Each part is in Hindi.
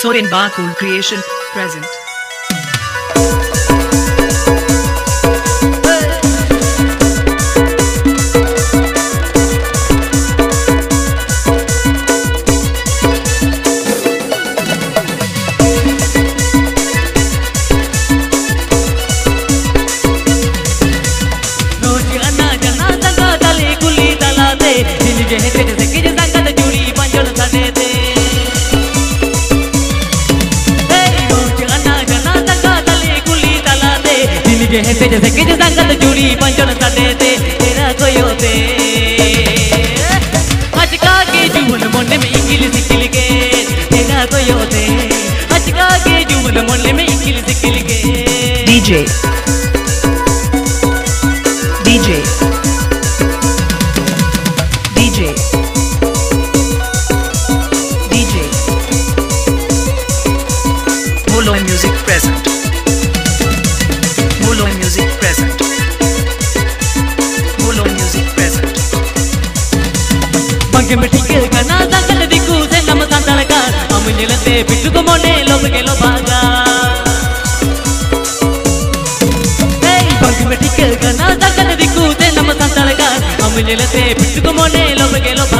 Soren Bakul Creation present. Seja segede sangat juri panjang sate te tera koyote आज का के जीवन मोने में इंगिल सिकिल के तेरा तो योते आज का के जीवन मोने में इंगिल सिकिल के डीजे పిచ్చుకు లోపకెలో బాగా. దగ్గర దిక్కుతే నమ్మ సంతాలగా. అమ్ములతే పిచ్చుకు మొన్నే లోపకెలో బాగా.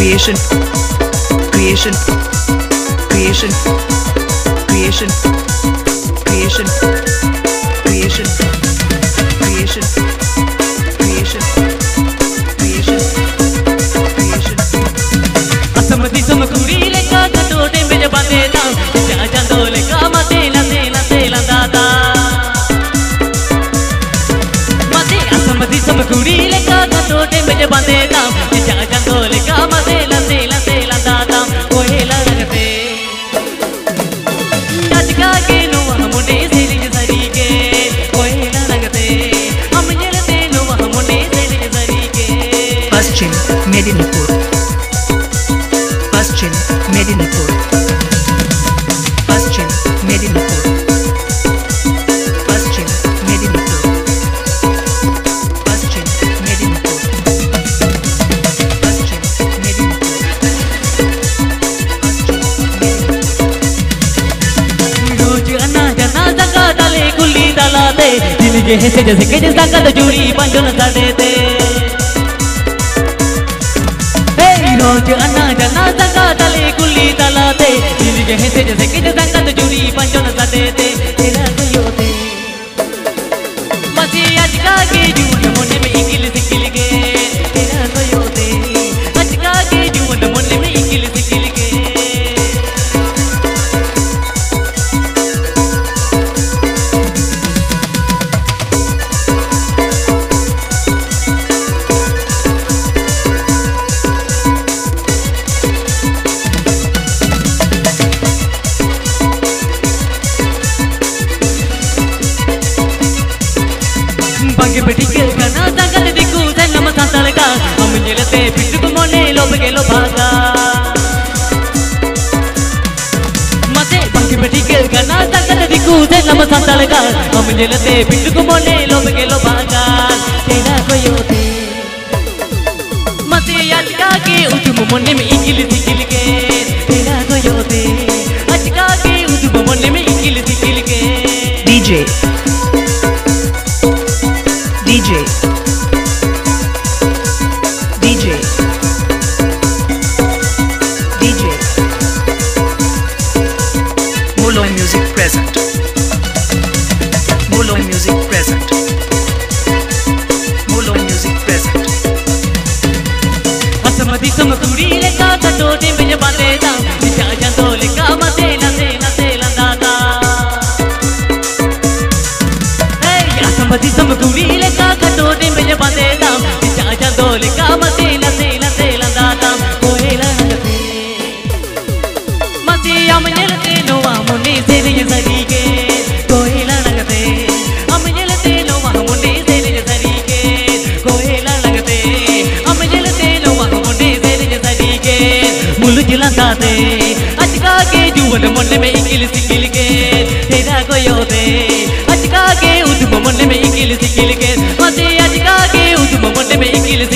Creation. Creation. Creation. Creation. Creation. पश्चिम मेदिनीपुर पश्चिम मेदिनीपुर पश्चिम मेदिनीपुर पश्चिम जैसे के जैसा कद जूरी बंजन सा देते ರೋಗ ಅನಾಜ ನಾಜ ಕಾತಲೆ ಕುಲ್ಲಿ ತಲಾತೆ ನಿನಗೆ ಹೆಸರು ಸೆಕ್ಕಿದ ಸಂಗತ ಚುರಿ ಪಂಚನ ಸತೇತೆ पंगे बेटी खेल का ना दंगल दिखू नम मथा का हम जलते को मोने लोब के लो भागा मते पंगे बेटी खेल का ना दंगल दिखू नम मथा का हम जलते को मोने लोब के लो भागा तेरा कोई होते। मते याद का के उठ मोने में इंगिल दिखिल के। तेरा ಕಟೋಟಿ ಬಿಜ ಬಂದೇದ ನಿಜ ಜೋಲಿಕ ಬಂದೇನ ಸೇನ ಸೇಲಂದಾದ ಯಾಸಂಬದಿ ಸಮಗುವಿಲೆಕ ಕಟೋಟಿ ಬಿಜ ಬಂದೇದ ನಿಜ ಜೋಲಿಕ उद्भवन मन में इकिल सिकिल के तेरा गयो दे अजका के उद्भवन में इकिल सिकिल के अजका के उद्भवन में इकिल